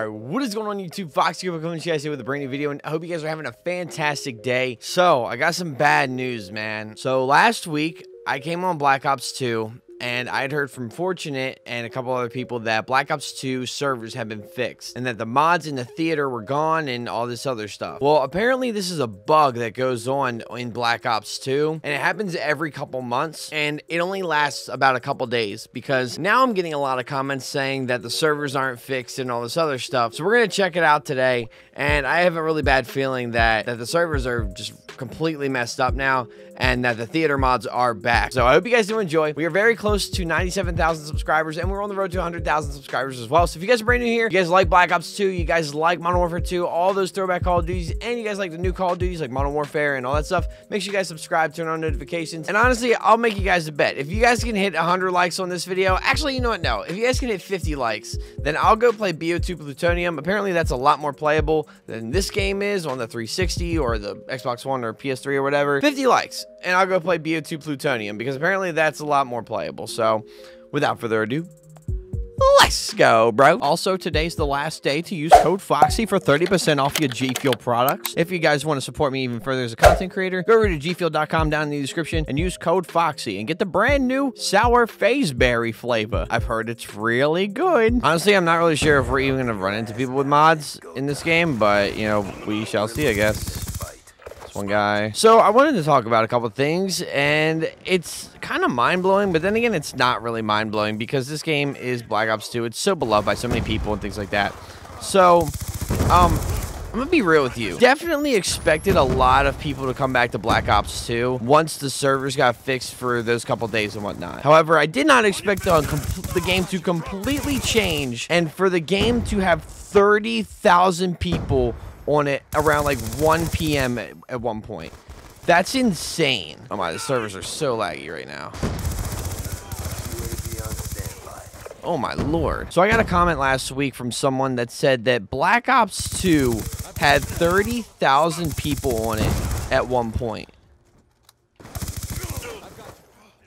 Alright, what is going on YouTube? Fox here coming to you guys here with a brand new video and I hope you guys are having a fantastic day. So, I got some bad news, man. So, last week, I came on Black Ops 2 and I had heard from Fortunate and a couple other people that Black Ops 2 servers had been fixed and that the mods in the theater were gone and all this other stuff. Well, apparently this is a bug that goes on in Black Ops 2 and it happens every couple months and it only lasts about a couple days because now I'm getting a lot of comments saying that the servers aren't fixed and all this other stuff. So we're going to check it out today and I have a really bad feeling that, that the servers are just completely messed up now and that the theater mods are back. So I hope you guys do enjoy. We are very close to 97,000 subscribers and we're on the road to 100,000 subscribers as well. So if you guys are brand new here, you guys like Black Ops 2, you guys like Modern Warfare 2, all those throwback Call of Duties, and you guys like the new Call of Duties like Modern Warfare and all that stuff, make sure you guys subscribe, turn on notifications. And honestly, I'll make you guys a bet. If you guys can hit 100 likes on this video, actually, you know what? No. If you guys can hit 50 likes, then I'll go play BO2 Plutonium. Apparently, that's a lot more playable than this game is on the 360 or the Xbox One or PS3 or whatever. 50 likes, and I'll go play BO2 Plutonium because apparently that's a lot more playable. So, without further ado, Let's go, bro. Also, today's the last day to use code FOXY for 30% off your G Fuel products. If you guys want to support me even further as a content creator, go over to gfuel.com down in the description and use code FOXY and get the brand new sour berry flavor. I've heard it's really good. Honestly, I'm not really sure if we're even going to run into people with mods in this game, but, you know, we shall see, I guess guy. So I wanted to talk about a couple things, and it's kind of mind-blowing, but then again, it's not really mind-blowing because this game is Black Ops 2. It's so beloved by so many people and things like that. So, um, I'm gonna be real with you. Definitely expected a lot of people to come back to Black Ops 2 once the servers got fixed for those couple days and whatnot. However, I did not expect the, the game to completely change and for the game to have 30,000 people on it around like 1 p.m. At, at one point. That's insane. Oh my, the servers are so laggy right now. Oh my lord. So I got a comment last week from someone that said that Black Ops 2 had 30,000 people on it at one point.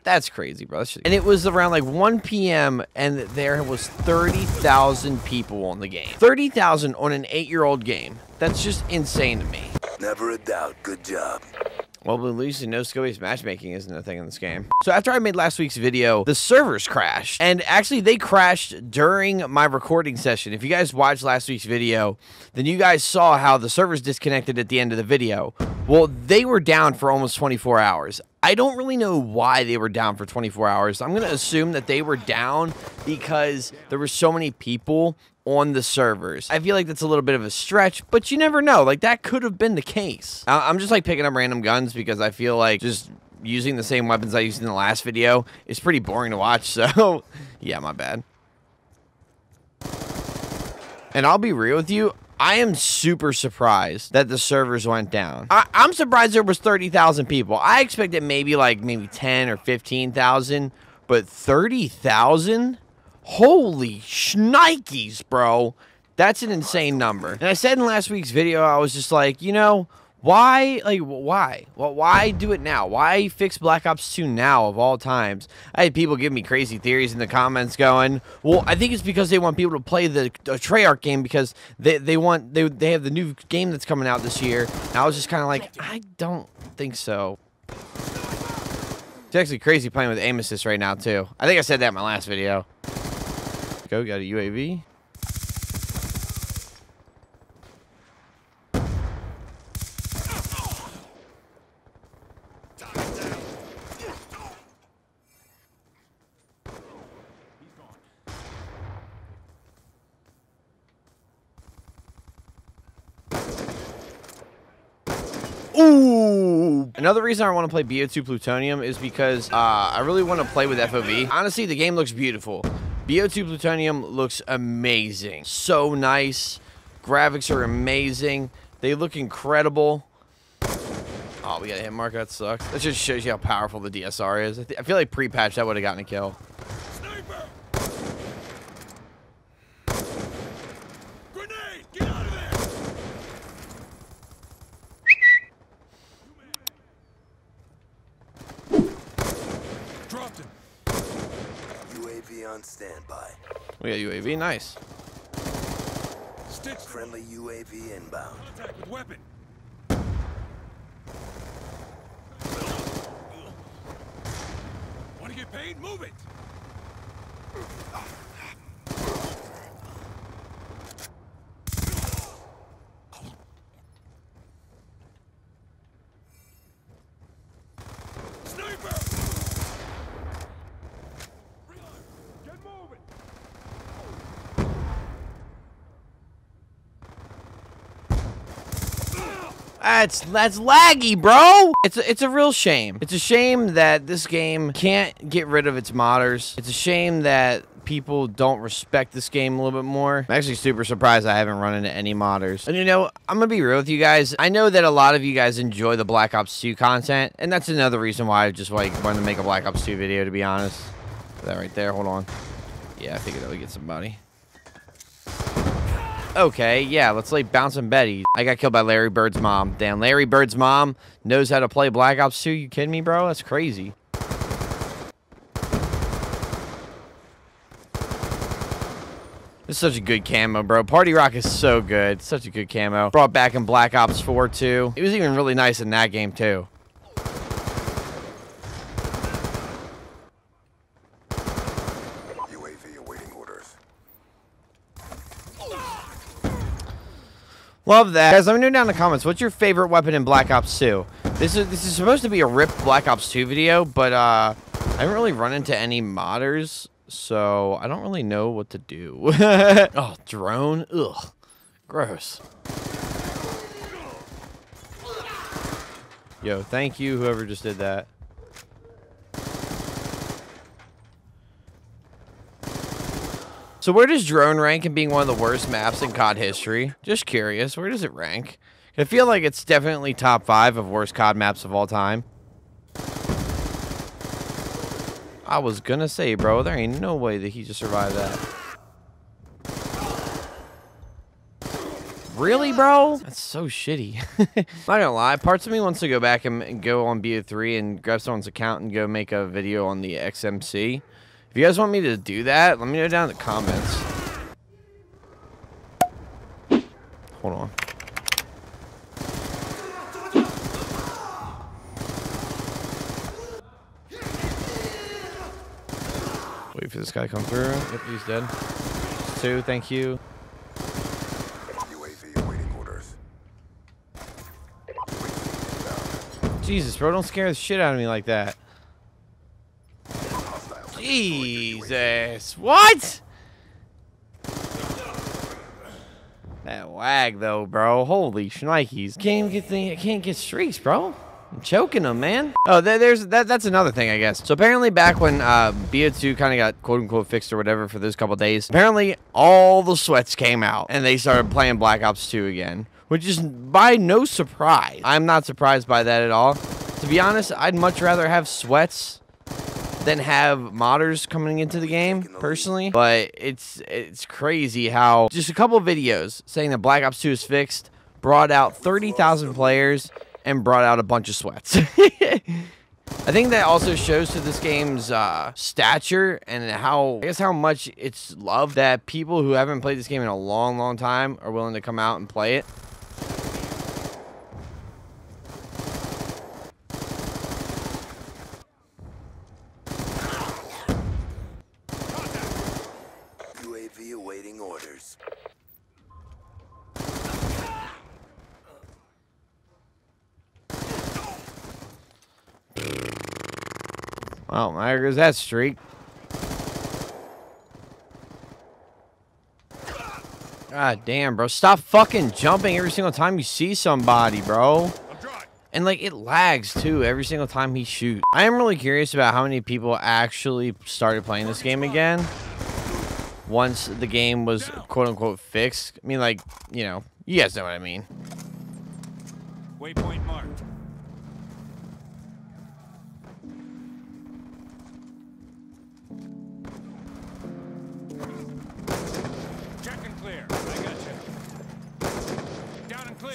That's crazy, bro. and it was around like 1 p.m. and there was 30,000 people on the game. 30,000 on an eight-year-old game. That's just insane to me. Never a doubt. Good job. Well, at least no skill-based matchmaking isn't a thing in this game. So after I made last week's video, the servers crashed. And actually, they crashed during my recording session. If you guys watched last week's video, then you guys saw how the servers disconnected at the end of the video. Well, they were down for almost 24 hours. I don't really know why they were down for 24 hours. I'm going to assume that they were down because there were so many people on the servers. I feel like that's a little bit of a stretch, but you never know. Like, that could have been the case. I'm just, like, picking up random guns because I feel like just using the same weapons I used in the last video is pretty boring to watch, so yeah, my bad. And I'll be real with you, I am super surprised that the servers went down. I, am surprised there was 30,000 people. I expected maybe like maybe 10 or 15,000, but 30,000? Holy shnikes, bro. That's an insane number. And I said in last week's video, I was just like, you know, why, like, why? Well, why do it now? Why fix Black Ops 2 now of all times? I had people give me crazy theories in the comments going, well, I think it's because they want people to play the, the Treyarch game because they, they want, they, they have the new game that's coming out this year. And I was just kind of like, I don't think so. It's actually crazy playing with aim assist right now, too. I think I said that in my last video. Go, got a UAV. Ooh! Another reason I want to play BO2 Plutonium is because uh, I really want to play with FOV. Honestly, the game looks beautiful. BO2 Plutonium looks amazing. So nice. Graphics are amazing. They look incredible. Oh, we got a hit mark. That sucks. That just shows you how powerful the DSR is. I, I feel like pre-patch that would have gotten a kill. On standby. We got UAV, nice. Hostage. Friendly UAV inbound. Contact with weapon. Want to get paid? Move it. That's that's laggy, bro. It's a, it's a real shame. It's a shame that this game can't get rid of its modders. It's a shame that people don't respect this game a little bit more. I'm actually super surprised I haven't run into any modders. And you know, I'm gonna be real with you guys. I know that a lot of you guys enjoy the Black Ops 2 content, and that's another reason why I just like wanted to make a Black Ops 2 video. To be honest, that right there. Hold on. Yeah, I figured that would get somebody. Okay, yeah, let's play Bouncing Betty. I got killed by Larry Bird's mom. Damn, Larry Bird's mom knows how to play Black Ops 2. You kidding me, bro? That's crazy. Is such a good camo, bro. Party Rock is so good. Such a good camo. Brought back in Black Ops 4, too. It was even really nice in that game, too. UAV awaiting orders. Love that. Guys, let me know down in the comments, what's your favorite weapon in Black Ops 2? This is this is supposed to be a RIP Black Ops 2 video, but uh, I haven't really run into any modders, so I don't really know what to do. oh, drone? Ugh. Gross. Yo, thank you, whoever just did that. So where does drone rank in being one of the worst maps in COD history? Just curious, where does it rank? I feel like it's definitely top five of worst COD maps of all time. I was gonna say, bro, there ain't no way that he just survived that. Really, bro? That's so shitty. Not gonna lie, parts of me wants to go back and, go on BO3 and grab someone's account and go make a video on the XMC. If you guys want me to do that, let me know down in the comments. Hold on. Wait for this guy to come through. Yep, he's dead. Two, thank you. UAV awaiting orders. Jesus, bro, don't scare the shit out of me like that. Jesus. What? That wag though, bro. Holy shnikes. Can't get the can't get streaks, bro. I'm choking them, man. Oh, there, there's that. That's another thing, I guess. So apparently, back when uh, BO2 kind of got quote unquote fixed or whatever for those couple days, apparently all the sweats came out and they started playing Black Ops 2 again, which is by no surprise. I'm not surprised by that at all. To be honest, I'd much rather have sweats than have modders coming into the game personally but it's it's crazy how just a couple videos saying that black ops 2 is fixed brought out 30,000 players and brought out a bunch of sweats I think that also shows to this game's uh, stature and how I guess how much it's loved that people who haven't played this game in a long, long time are willing to come out and play it. UAV awaiting orders. Well, there goes that streak. God damn, bro. Stop fucking jumping every single time you see somebody, bro. And like it lags too every single time he shoots. I am really curious about how many people actually started playing this game again once the game was quote unquote fixed. I mean, like, you know, you guys know what I mean. Waypoint marked.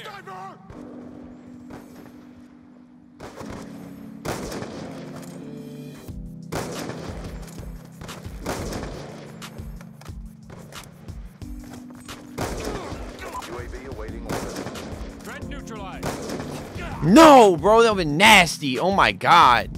Clear. Sniper! awaiting orders. Threat neutralized. No, bro, that would be nasty. Oh my god.